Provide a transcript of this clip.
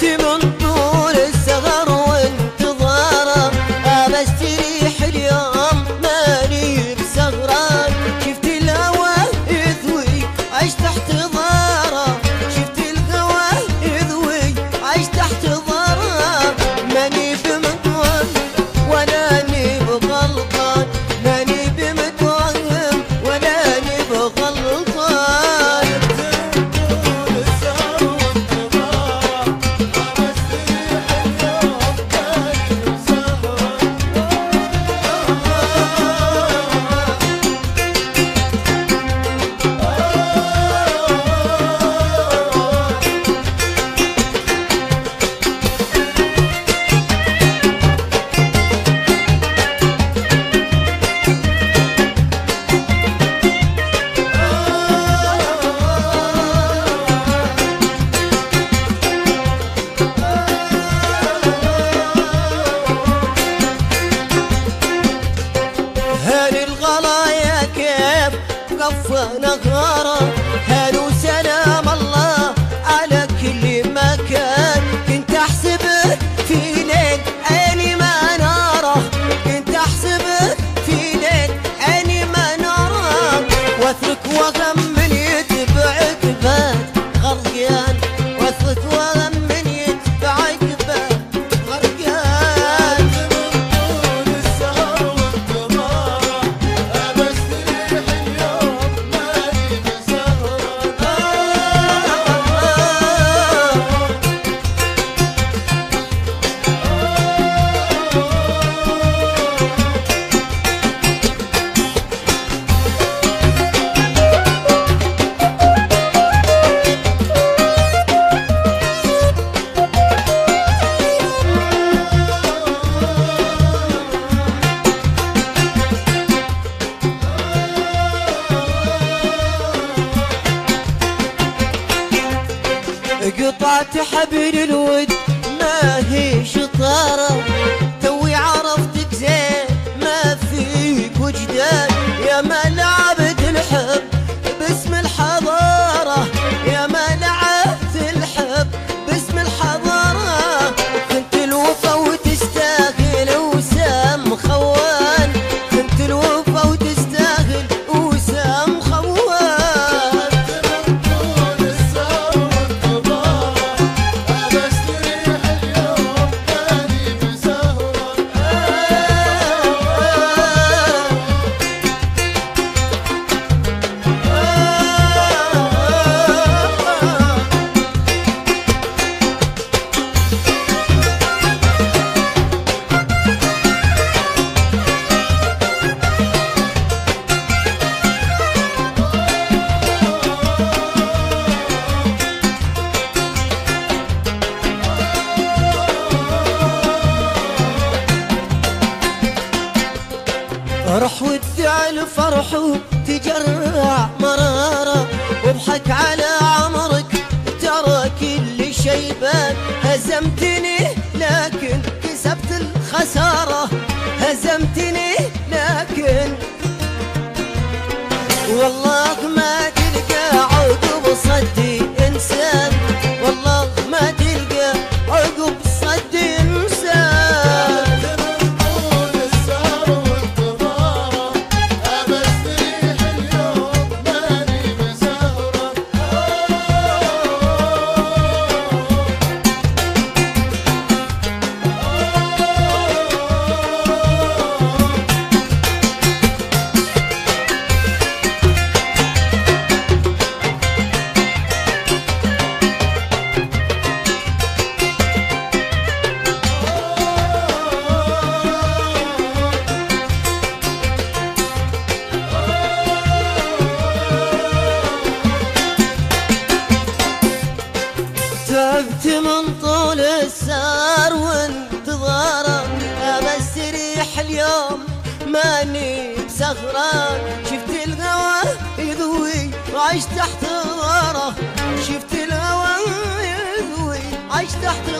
Fatiman قفى نغارة حبل الود ما هي شطارة؟ الفرح وتجرع مرارة واضحك على عمرك ترى كل شي بان. هزمتني لكن كسبت الخسارة هزمتني السهر وانتظارك. اليوم ماني بسهران. شفت الهوى يذوي وعيش تحت غاره شفت الهوى يذوي عشت تحت غاره